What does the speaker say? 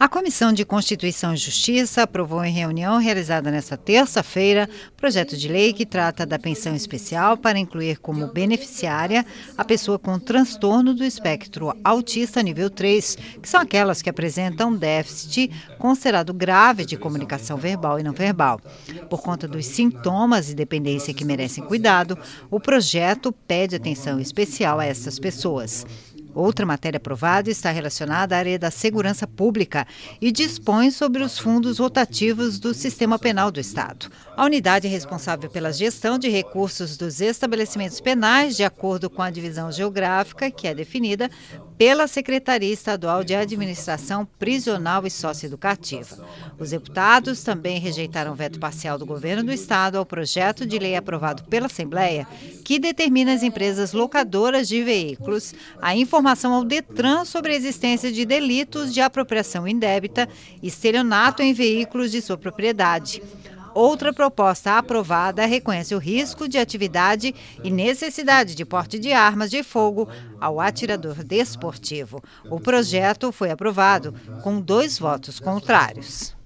A Comissão de Constituição e Justiça aprovou em reunião realizada nesta terça-feira projeto de lei que trata da pensão especial para incluir como beneficiária a pessoa com transtorno do espectro autista nível 3, que são aquelas que apresentam déficit considerado grave de comunicação verbal e não verbal. Por conta dos sintomas e dependência que merecem cuidado, o projeto pede atenção especial a essas pessoas. Outra matéria aprovada está relacionada à área da segurança pública e dispõe sobre os fundos rotativos do sistema penal do Estado. A unidade é responsável pela gestão de recursos dos estabelecimentos penais, de acordo com a divisão geográfica que é definida pela Secretaria Estadual de Administração Prisional e Socioeducativa. Os deputados também rejeitaram o veto parcial do governo do Estado ao projeto de lei aprovado pela Assembleia, que determina as empresas locadoras de veículos a informação ao Detran sobre a existência de delitos de apropriação indébita e estelionato em veículos de sua propriedade. Outra proposta aprovada reconhece o risco de atividade e necessidade de porte de armas de fogo ao atirador desportivo. O projeto foi aprovado com dois votos contrários.